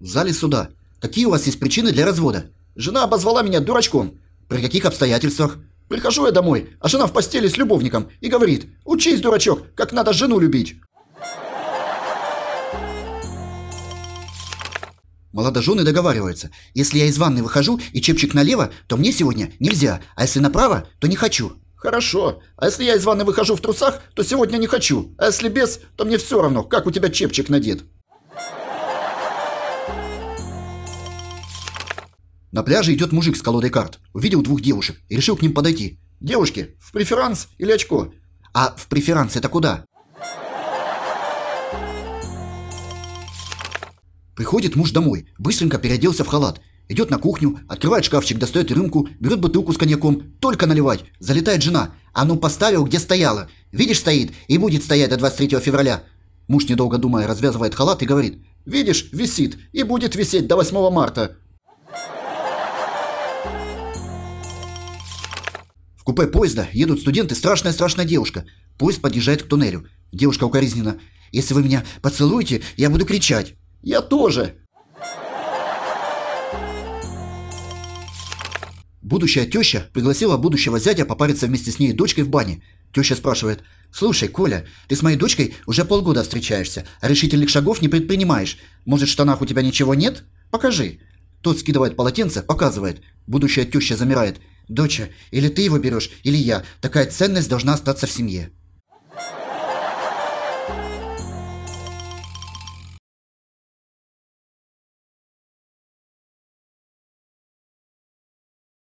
В зале суда. Какие у вас есть причины для развода? Жена обозвала меня дурачком. При каких обстоятельствах? Прихожу я домой, а жена в постели с любовником и говорит, учись, дурачок, как надо жену любить. Молодожены договариваются. Если я из ванны выхожу и чепчик налево, то мне сегодня нельзя, а если направо, то не хочу. Хорошо. А если я из ванны выхожу в трусах, то сегодня не хочу. А если без, то мне все равно, как у тебя чепчик надет. На пляже идет мужик с колодой карт. Увидел двух девушек и решил к ним подойти. Девушки, в преферанс или очко? А в преферанс это куда? Приходит муж домой, быстренько переоделся в халат. Идет на кухню, открывает шкафчик, достает рюмку, берет бутылку с коньяком. Только наливать. Залетает жена. А ну поставил, где стояла. Видишь, стоит и будет стоять до 23 февраля. Муж, недолго думая, развязывает халат и говорит. Видишь, висит и будет висеть до 8 марта. Купе поезда едут студенты, страшная-страшная девушка. Поезд подъезжает к туннелю. Девушка укоризненно. «Если вы меня поцелуете, я буду кричать». «Я тоже». Будущая теща пригласила будущего зятя попариться вместе с ней и дочкой в бане. Теща спрашивает, «Слушай, Коля, ты с моей дочкой уже полгода встречаешься, а решительных шагов не предпринимаешь. Может, в штанах у тебя ничего нет? Покажи». Тот скидывает полотенце, показывает. Будущая теща замирает. «Доча, или ты его берешь, или я. Такая ценность должна остаться в семье».